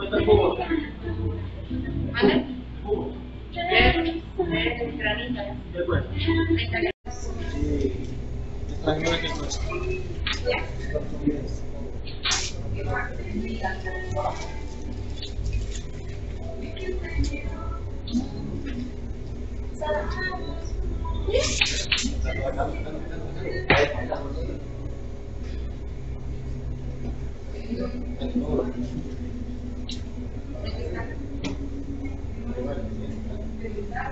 coisa boa. Vale? Boa. É, é, granita. Depois. Está aqui depois. Thank you.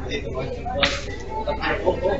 这个完全不知，他够不够？